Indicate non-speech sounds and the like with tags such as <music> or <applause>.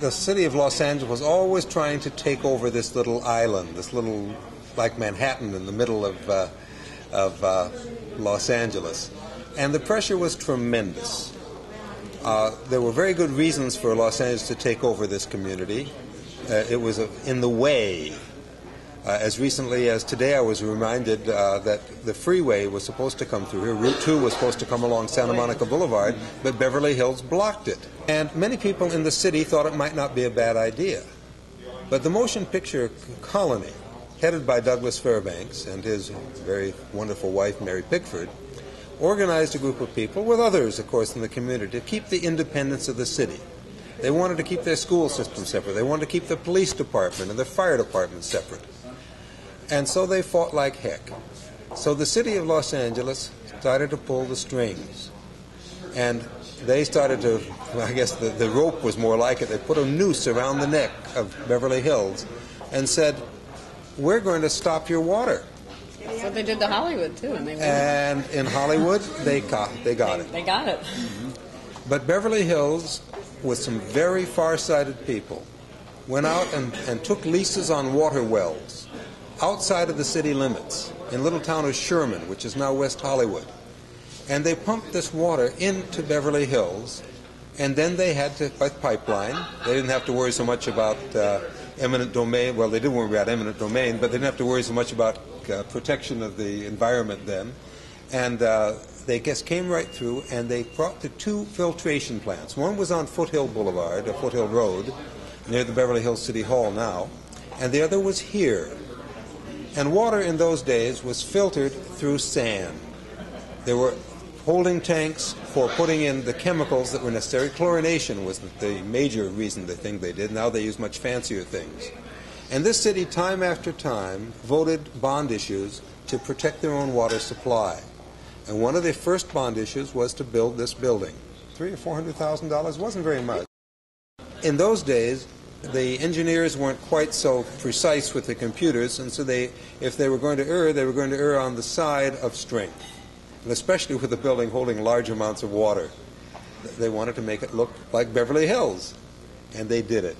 the city of Los Angeles was always trying to take over this little island, this little, like Manhattan in the middle of, uh, of uh, Los Angeles. And the pressure was tremendous. Uh, there were very good reasons for Los Angeles to take over this community. Uh, it was in the way. Uh, as recently as today, I was reminded uh, that the freeway was supposed to come through here. Route 2 was supposed to come along Santa Monica Boulevard, but Beverly Hills blocked it. And many people in the city thought it might not be a bad idea. But the motion picture colony, headed by Douglas Fairbanks and his very wonderful wife, Mary Pickford, organized a group of people, with others, of course, in the community, to keep the independence of the city. They wanted to keep their school system separate. They wanted to keep the police department and the fire department separate. And so they fought like heck. So the city of Los Angeles started to pull the strings. And they started to, <laughs> I guess the, the rope was more like it. They put a noose around the neck of Beverly Hills and said, We're going to stop your water. So they did to Hollywood too, and they. And in Hollywood, they got, they got they, it. They got it. Mm-hmm. But Beverly Hills, with some very far-sighted people, went out and, and took leases on water wells outside of the city limits in a little town of Sherman, which is now West Hollywood. And they pumped this water into Beverly Hills, and then they had to, by pipeline, they didn't have to worry so much about uh, eminent domain. Well, they did worry about eminent domain, but they didn't have to worry so much about uh, protection of the environment then. And uh, they just came right through, and they brought the two filtration plants. One was on Foothill Boulevard, or Foothill Road, near the Beverly Hills City Hall now, and the other was here and water in those days was filtered through sand. There were holding tanks for putting in the chemicals that were necessary. Chlorination was the major reason the thing they did. Now they use much fancier things. And this city, time after time, voted bond issues to protect their own water supply. And one of the first bond issues was to build this building. Three or four hundred thousand dollars wasn't very much. In those days, the engineers weren't quite so precise with the computers, and so they, if they were going to err, they were going to err on the side of strength, and especially with a building holding large amounts of water. They wanted to make it look like Beverly Hills, and they did it.